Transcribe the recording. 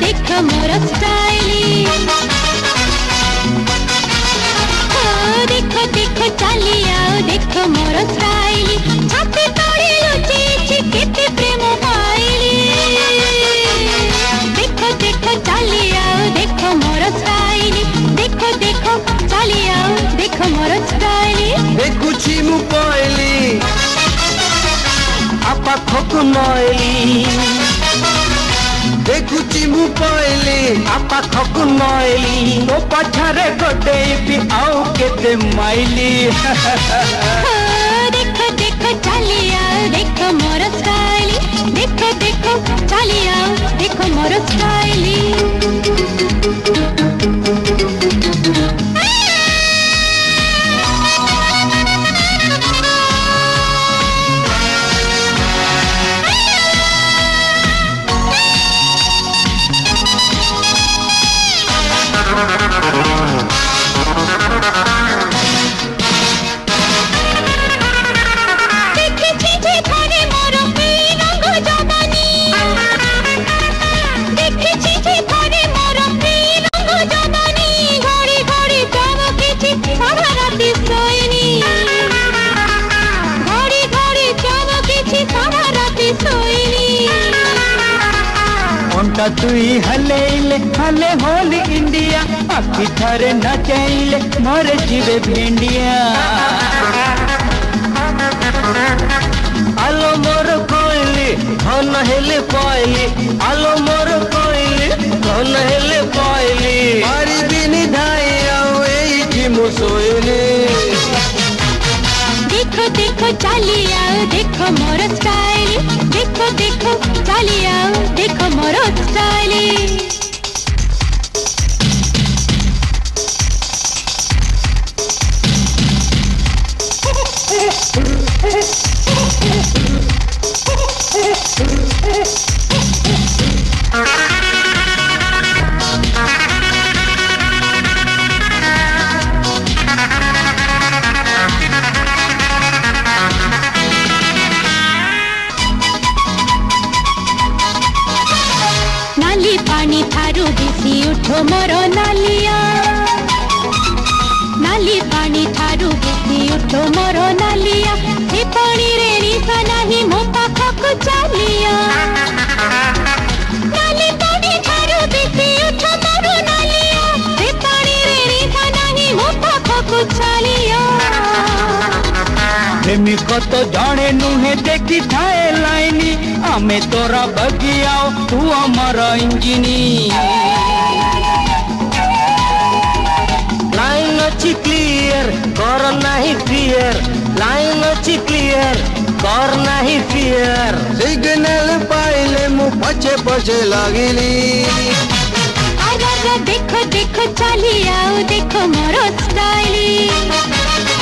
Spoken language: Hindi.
দেখা মোরা স্টাইলি। দেখো দেখো চালি আও, দেখো মোর স্টাইলি। ছাতে তড়ে লুচিছি কেতে প্রেম পাইলি দেখো দেখো চালি আও, দেখো মোর স্টাইলি। দেখো দেখো চালি আও, দেখো মোর স্টাইলি। দেখুছি মু পাইলি আপা খোক নইলি ଦେଖୁଛି ମୁଁ ପଇଲି ପାଖକୁ ନଇଲି ମୋ ପଛରେ ଗୋଟେଇବି ଆଉ କେତେ ମାଇଲି तुई हले हलेले, हले होली इंडिया। अखी न नचैले, मोर जीवे भेंडिया। आलो मोर कोइले घन हेले पॉइली आलो मोर कोइले घन हेले पॉइली मारी दिन धाई आओ एई जी मु सोइले देखो देखो, चाली आओ देखो मोर स्टाइल। देखो देखो चालिया देखो मोर स्टाइल पानी थारू बिसी उठो मोर नालिया। नाली पानी थारू बिसी उठो मोर नालिया। ए पानी रे रीसा नाही, मो पाखा को चालिया। प्रेमी को तो जाने नुहे देखी थाए लाइनी। आमे तोरा बगिया तू अमर इंजिनी। लाइन अच्छी क्लियर कर नहीं क्लियर लाइन अच्छी क्लियर कर नहीं क्लियर सिग्नल पाइले मु पचे पचे लागिली। देखो देखो चली आओ देखो मरो स्टाइली